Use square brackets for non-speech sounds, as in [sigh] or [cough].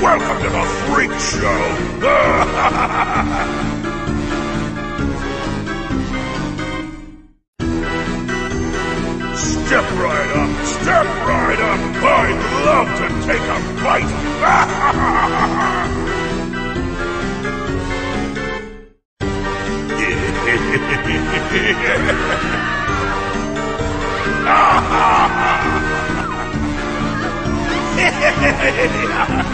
Welcome to the Freak Show! [laughs] step right up! Step right up! I'd love to take a bite! [laughs] [laughs]